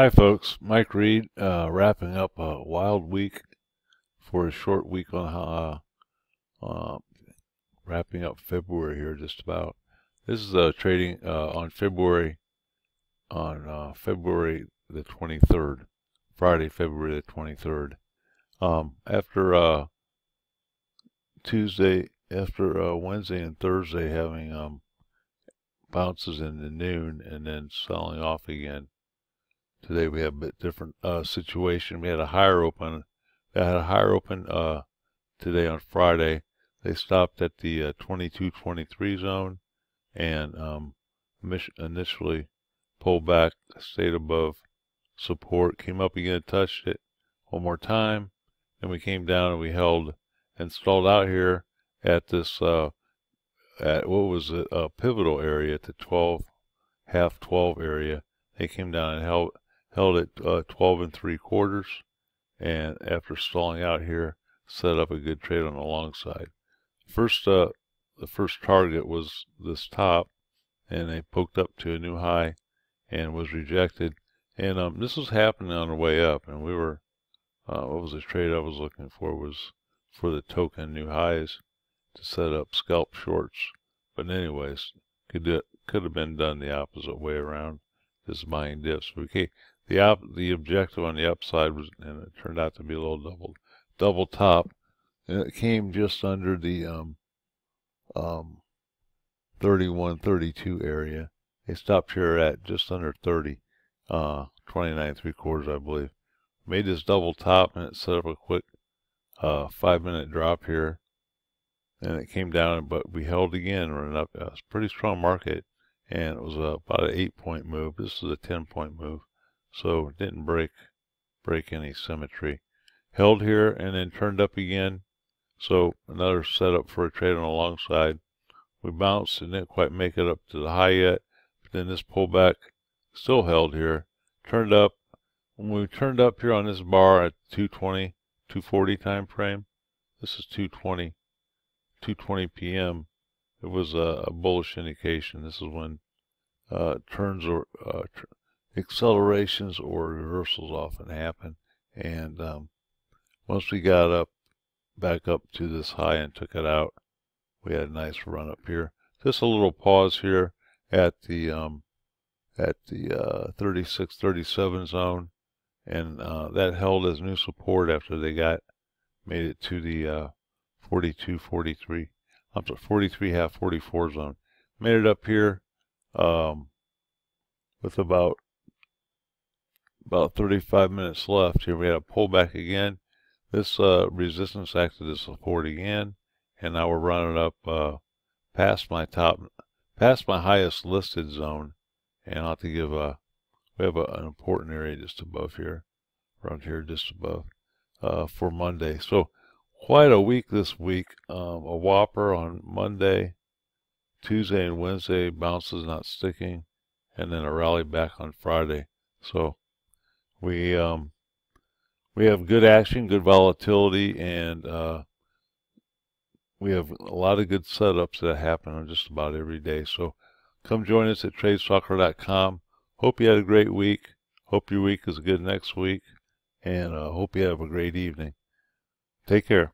Hi, folks. Mike Reed, uh, wrapping up a wild week for a short week on uh, uh, wrapping up February here, just about. This is uh, trading uh, on February on uh, February the 23rd, Friday, February the 23rd. Um, after Tuesday, after Wednesday and Thursday having um, bounces the noon and then selling off again Today we have a bit different uh, situation. We had a higher open. They had a higher open uh, today on Friday. They stopped at the uh, 22-23 zone and um, initially pulled back, stayed above support, came up again, touched it one more time, and we came down and we held and stalled out here at this uh, at what was a pivotal area at the 12 half 12 area. They came down and held held at uh, 12 and 3 quarters and after stalling out here set up a good trade on the long side. First uh, the first target was this top and they poked up to a new high and was rejected. And um, this was happening on the way up and we were uh, what was the trade I was looking for was for the token new highs to set up scalp shorts. But anyways could do, could have been done the opposite way around just buying dips. Okay the op the objective on the upside was, and it turned out to be a little double double top, and it came just under the um, um, 31, 32 area. It stopped here at just under 30, uh, 29 three quarters, I believe. Made this double top, and it set up a quick uh, five minute drop here, and it came down, but we held again, running up. It was a pretty strong market, and it was about an eight point move. This is a 10 point move so didn't break break any symmetry. Held here and then turned up again. So another setup for a trade on the long side. We bounced and didn't quite make it up to the high yet. But then this pullback still held here. Turned up. When we turned up here on this bar at 220, 240 time frame, this is 220, 220 p.m. It was a, a, bullish indication. This is when uh, turns or uh, accelerations or reversals often happen. And um, once we got up, back up to this high and took it out, we had a nice run up here. Just a little pause here at the um, at the uh, 36, 37 zone, and uh, that held as new support after they got made it to the uh, 42, 43, up to 43 half 44 zone. Made it up here um, with about about 35 minutes left. Here we had a pullback again. This uh, resistance acted as support again, and now we're running up uh, past my top, past my highest listed zone, and I'll have to give a, we have a, an important area just above here, around here just above, uh, for Monday. So quite a week this week. Um, a whopper on Monday, Tuesday and Wednesday, bounces not sticking, and then a rally back on Friday. So we um, we have good action, good volatility, and uh, we have a lot of good setups that happen on just about every day. So come join us at tradestalker.com. Hope you had a great week. Hope your week is good next week, and uh, hope you have a great evening. Take care.